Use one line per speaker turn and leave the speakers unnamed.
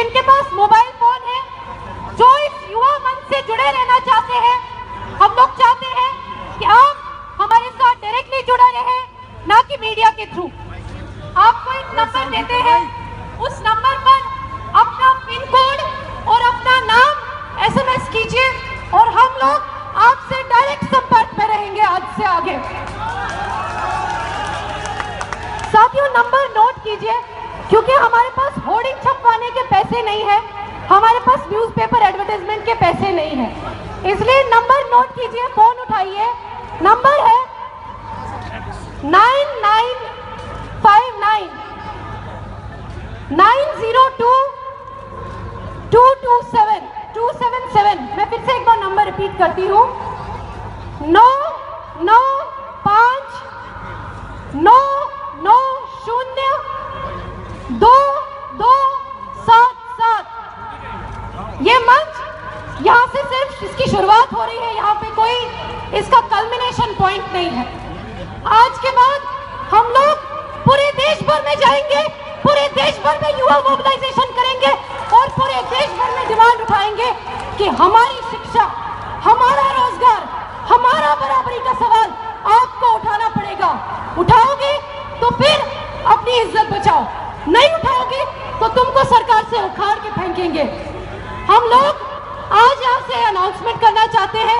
जिनके पास mobile phone है, जो इस युवा मंच से जुड़े रहना चाहते हैं, हम लोग चाहते हैं कि आप हमारे साथ डायरेक्टली जुड़ा रहे, ना कि मीडिया के थ्रू आपको एक नंबर देते हैं, उस नंबर पर अपना पिन कोड और अपना नाम एसएमएस कीजिए और हम लोग आपसे डायरेक्ट संपर्क में रहेंगे आज से आगे। साथियों नंबर नोट कीजिए, क्योंकि हमारे पास होर्डिंग छपवाने के नहीं है। हमारे पास न्यूज़पेपर एडवर्टाइजमेंट के पैसे नहीं है। इसलिए नंबर नोट कीजिए फ़ोन उठाइए। नंबर है nine nine five nine nine zero two two two seven two seven seven मैं फिर से एक बार नंबर रिपीट करती हूँ। नौ ये मंच यहाँ से सिर्फ़ इसकी शुरुआत हो रही है, यहाँ पे कोई इसका कल्मिनेशन पॉइंट नहीं है। आज के बाद हम लोग पूरे देश भर में जाएँगे, पूरे देश भर में युवा मोबिलाइजेशन करेंगे और पूरे देश भर में डिमांड उठाएँगे कि हमारी शिक्षा, हमारा रोज़गार, हमारा बराबरी का सवाल आपको उठाना पड़ेगा। उठाओगे तो फिर अपनी इज़्ज़त बचाओ, नहीं उठाओगे तो तुमको सरकार से उखाड़ के फेंकेंगे। हम लोग आज आपसे अनाउंसमेंट करना चाहते हैं।